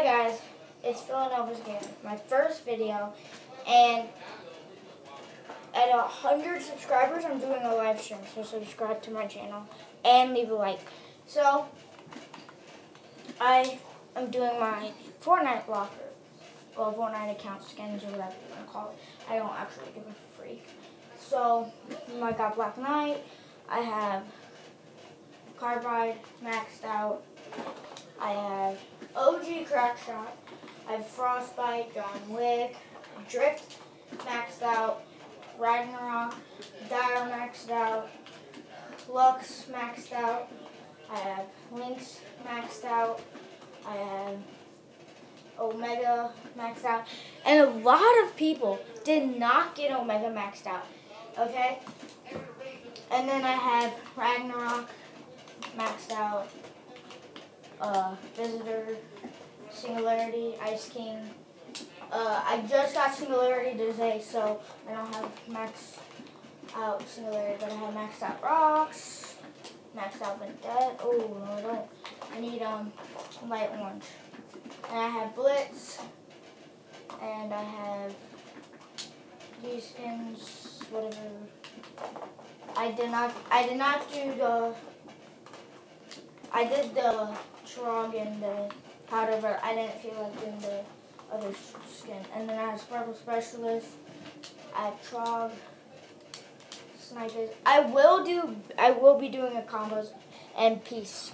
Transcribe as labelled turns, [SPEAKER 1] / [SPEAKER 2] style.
[SPEAKER 1] Hi guys, it's Villanova's again. My first video, and at a hundred subscribers, I'm doing a live stream. So subscribe to my channel and leave a like. So I am doing my Fortnite locker, well Fortnite account skins or whatever you want to call it. I don't actually give a freak. So I got Black Knight. I have Carbide maxed out. I have OG Crackshot. I have Frostbite, John Wick, Drift maxed out, Ragnarok, Dire maxed out, Lux maxed out. I have Lynx maxed out. I have Omega maxed out. And a lot of people did not get Omega maxed out. Okay? And then I have Ragnarok maxed out uh, Visitor, Singularity, Ice King. Uh, I just got Singularity today, so I don't have max out Singularity, but I have maxed out Rox, maxed out Vendetta. Oh, no, I don't. I need um light orange. And I have Blitz, and I have these skins, whatever. I did not. I did not do the. I did the Trog and the powder, but I didn't feel like doing the other skin. And then I have Sparkle Specialist. I have Trog, Snipers. I will do. I will be doing a combos and peace.